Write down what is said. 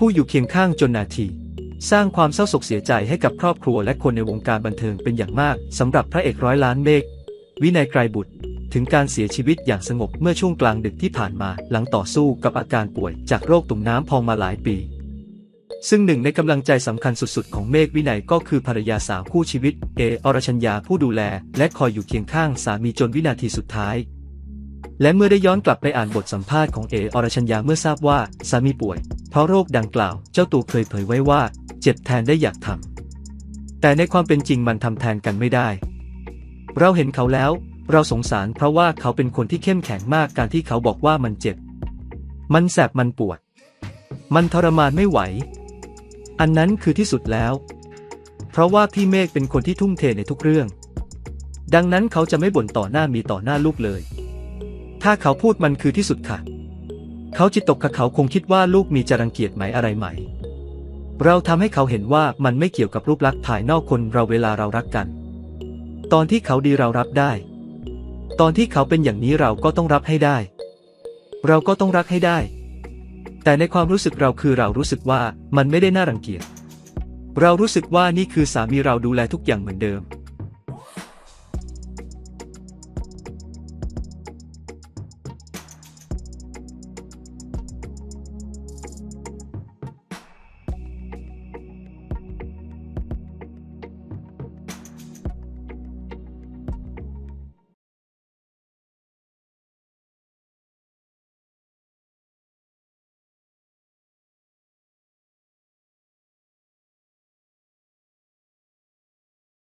ผู้อยู่เคียงข้างจนนาที สร้างความเศร้าโศกเสียใจให้กับครอบครัวและคนในวงการบันเทิงเป็นอย่างมากสำหรับพระเอกร้อยล้านเมฆวินัยไกรบุตร ถึงการเสียชีวิตอย่างสงบเมื่อช่วงกลางดึกที่ผ่านมาหลังต่อสู้กับอาการป่วยจากโรคตุ่มน้ำพองมาหลายปี ซึ่งหนึ่งในกำลังใจสำคัญสุดๆ ของเมฆวินัยก็คือภรรยาสาวคู่ชีวิต เออรชัญญาผู้ดูแล และคอยอยู่เคียงข้างสามีจนวินาทีสุดท้ายและเมื่อได้ย้อนกลับไปอ่านบทสัมภาษณ์ของเออรชัญญาเมื่อทราบว่าสามีป่วย ราะโรคดังกล่าวเจ้าตัวเคยเผยไว้ว่า เจ็บแทนได้อยากทำแต่ในความเป็นจริงมันทำแทนกันไม่ได้ เราเห็นเขาแล้ว เราสงสารเพราะว่าเขาเป็นคนที่เข้มแข็งมากการที่เขาบอกว่ามันเจ็บ มันแสบมันปวด มันทรมานไม่ไหว อันนั้นคือที่สุดแล้ว เพราะว่าพี่เมฆเป็นคนที่ทุ่มเทในทุกเรื่อง ดังนั้นเขาจะไม่บ่นต่อหน้ามีต่อหน้าลูกเลย ถ้าเขาพูดมันคือที่สุดค่ะ เขาจิตตกกับเขาคงคิดว่าลูกมีจะรังเกียจไหมอะไรไหม เราทำให้เขาเห็นว่ามันไม่เกี่ยวกับรูปลักษณ์ภายนอกคนเราเวลาเรารักกัน ตอนที่เขาดีเรารับได้ ตอนที่เขาเป็นอย่างนี้เราก็ต้องรับให้ได้ เราก็ต้องรักให้ได้ แต่ในความรู้สึกเราคือเรารู้สึกว่ามันไม่ได้น่ารังเกียจ เรารู้สึกว่านี่คือสามีเราดูแลทุกอย่างเหมือนเดิม